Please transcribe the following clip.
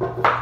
you